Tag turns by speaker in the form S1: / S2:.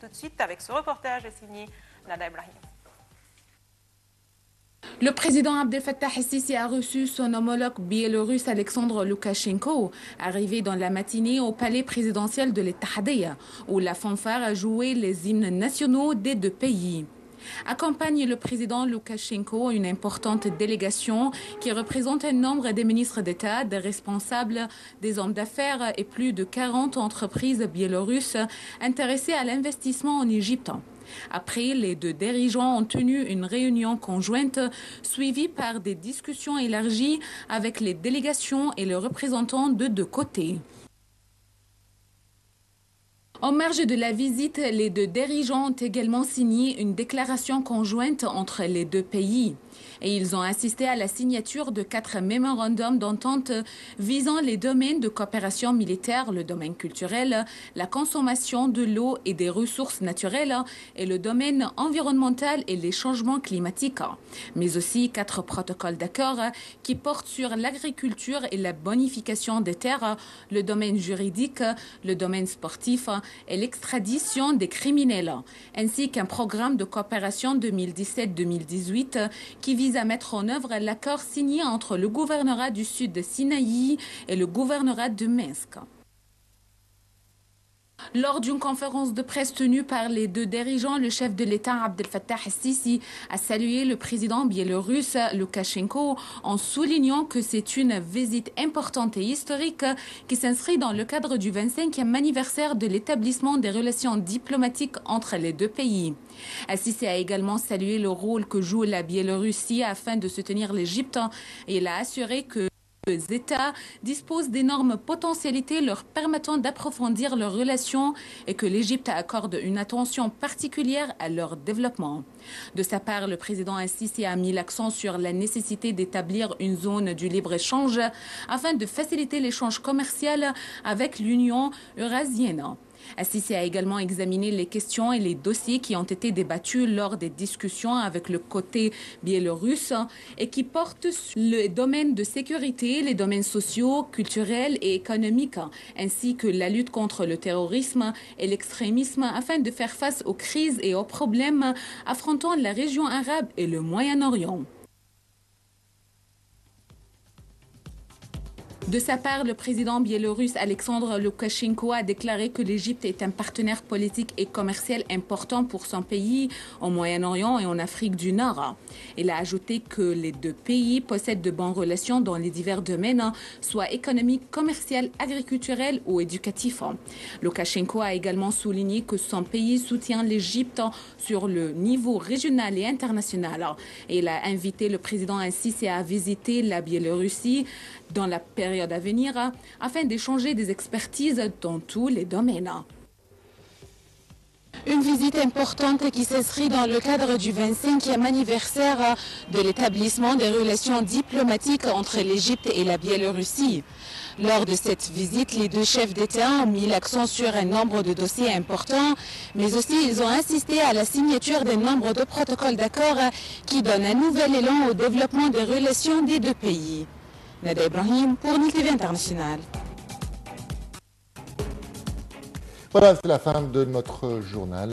S1: Tout de suite, avec ce reportage signé Nada Ibrahim.
S2: Le président Abdel Fattah el-Sisi a reçu son homologue biélorusse Alexandre Loukachenko, arrivé dans la matinée au palais présidentiel de l'Ettahadiyya, où la fanfare a joué les hymnes nationaux des deux pays. Accompagne le président Loukachenko une importante délégation qui représente un nombre des ministres d'État, des responsables, des hommes d'affaires et plus de 40 entreprises biélorusses intéressées à l'investissement en Égypte. Après, les deux dirigeants ont tenu une réunion conjointe suivie par des discussions élargies avec les délégations et les représentants de deux côtés. En marge de la visite, les deux dirigeants ont également signé une déclaration conjointe entre les deux pays. Et ils ont assisté à la signature de quatre mémorandums d'entente visant les domaines de coopération militaire, le domaine culturel, la consommation de l'eau et des ressources naturelles et le domaine environnemental et les changements climatiques. Mais aussi quatre protocoles d'accord qui portent sur l'agriculture et la bonification des terres, le domaine juridique, le domaine sportif et l'extradition des criminels, ainsi qu'un programme de coopération 2017-2018 qui vise à mettre en œuvre l'accord signé entre le gouvernorat du sud de Sinaï et le gouvernorat de Minsk. Lors d'une conférence de presse tenue par les deux dirigeants, le chef de l'État Abdel Fattah el-Sisi a salué le président biélorusse Loukachenko en soulignant que c'est une visite importante et historique qui s'inscrit dans le cadre du 25e anniversaire de l'établissement des relations diplomatiques entre les deux pays. Assisi a également salué le rôle que joue la Biélorussie afin de soutenir l'Égypte et il a assuré que États disposent d'énormes potentialités leur permettant d'approfondir leurs relations et que l'Égypte accorde une attention particulière à leur développement. De sa part, le président Assisi a mis l'accent sur la nécessité d'établir une zone du libre-échange afin de faciliter l'échange commercial avec l'Union eurasienne. Assisi a également examiné les questions et les dossiers qui ont été débattus lors des discussions avec le côté biélorusse et qui portent sur le domaine de sécurité, les domaines sociaux, culturels et économiques, ainsi que la lutte contre le terrorisme et l'extrémisme afin de faire face aux crises et aux problèmes affrontant la région arabe et le Moyen-Orient. De sa part, le président biélorusse Alexandre Loukachenko a déclaré que l'Égypte est un partenaire politique et commercial important pour son pays au Moyen-Orient et en Afrique du Nord. Il a ajouté que les deux pays possèdent de bonnes relations dans les divers domaines, soit économiques, commerciales, agriculturels ou éducatifs. Loukachenko a également souligné que son pays soutient l'Égypte sur le niveau régional et international. Il a invité le président ainsi à visiter la Biélorussie dans la période à venir afin d'échanger des expertises dans tous les domaines. Une visite importante qui s'inscrit dans le cadre du 25e anniversaire de l'établissement des relations diplomatiques entre l'Égypte et la Biélorussie. Lors de cette visite, les deux chefs d'État ont mis l'accent sur un nombre de dossiers importants, mais aussi ils ont insisté à la signature d'un nombre de protocoles d'accord qui donnent un nouvel élan au développement des relations des deux pays. Nada Ibrahim pour Nil International.
S3: Voilà, c'est la fin de notre journal.